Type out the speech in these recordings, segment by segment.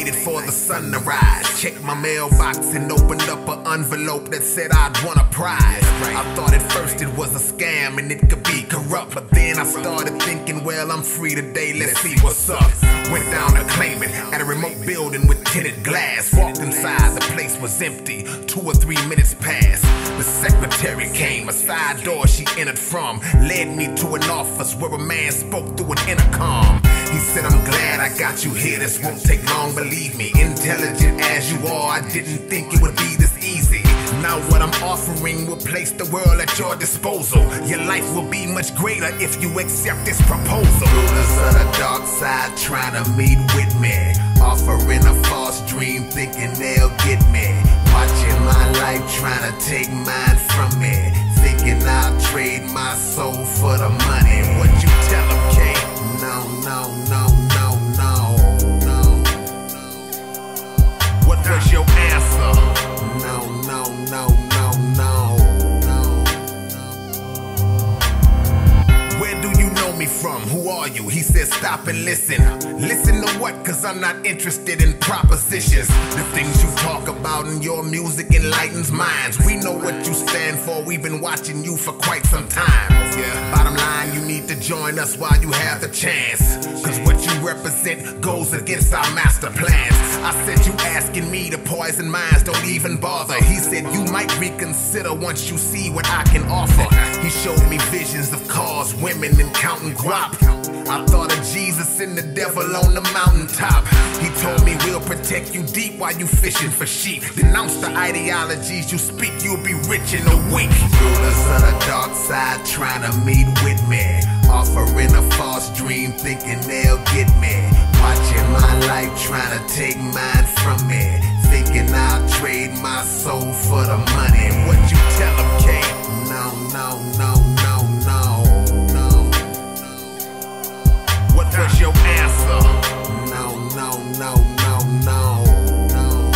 waited for the sun to rise. Checked my mailbox and opened up an envelope that said I'd won a prize. I thought at first it was a scam and it could be corrupt, but then I started thinking, well, I'm free today, let's see what's up. Went down to claim it at a remote building with tinted glass. Walked inside, the place was empty. Two or three minutes passed. The secretary came, a side door she entered from, led me to an office where a man spoke through an intercom. He said, I'm glad I got you here. This won't take long, believe me. Intelligent as you are, I didn't think it would be this easy. Now, what I'm offering will place the world at your disposal. Your life will be much greater if you accept this proposal. Rulers of the dark side trying to meet with me. Offering a false dream, thinking they'll get me. Are you? He said, Stop and listen. Listen to what? Cause I'm not interested in propositions. The things you talk about in your music enlightens minds. We know what you stand for. We've been watching you for quite some time. Join us while you have the chance. Cause what you represent goes against our master plans. I said, You asking me to poison minds, don't even bother. He said, You might reconsider once you see what I can offer. He showed me visions of cars, women, and counting guap. I thought of Jesus and the devil on the mountaintop. He told me we'll protect you deep while you fishing for sheep. Denounce the ideologies you speak, you'll be rich in a week. Rulers of the dark side trying to meet with me. Offering a false dream, thinking they'll get me. Watching my life trying to take mine from me. Thinking I'll trade my soul for the money. What you tell them, K? No, no, no, no, no, no. What was your answer? No, no, no, no, no, no.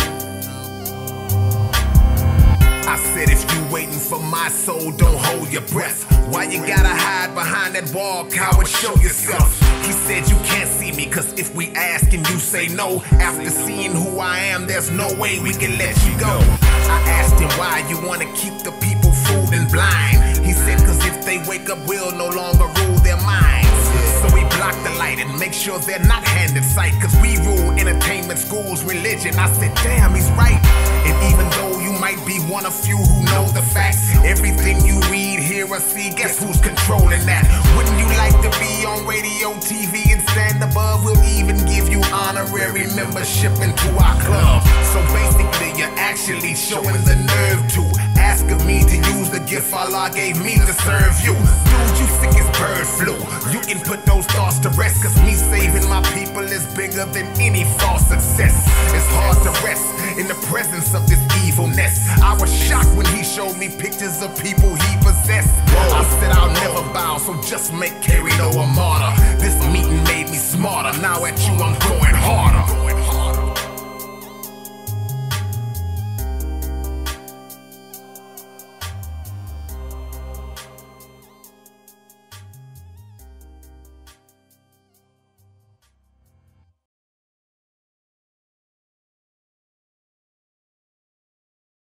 I said if you waiting for my soul, don't hold your breath. Why you gotta hide behind that wall, coward? Show yourself. He said you can't see me, cause if we ask and you say no, after seeing who I am, there's no way we can let you go. I asked him why you wanna keep the people fooled and blind. He said, cause if they wake up, we'll no longer rule their minds. So we block the light and make sure they're not handed sight. Cause we rule entertainment, schools, religion. I said, damn, he's right. And even though you might be one of few see, guess who's controlling that? Wouldn't you like to be on radio, TV, and stand above? We'll even give you honorary membership into our club. So basically, you're actually showing the nerve to ask of me gift Allah gave me to serve you. Dude, you sick as bird flu. You can put those thoughts to rest, cause me saving my people is bigger than any false success. It's hard to rest in the presence of this evilness. I was shocked when he showed me pictures of people he possessed. I said I'll never bow, so just make K-Rino a martyr. This meeting made me smarter. Now at you, I'm going.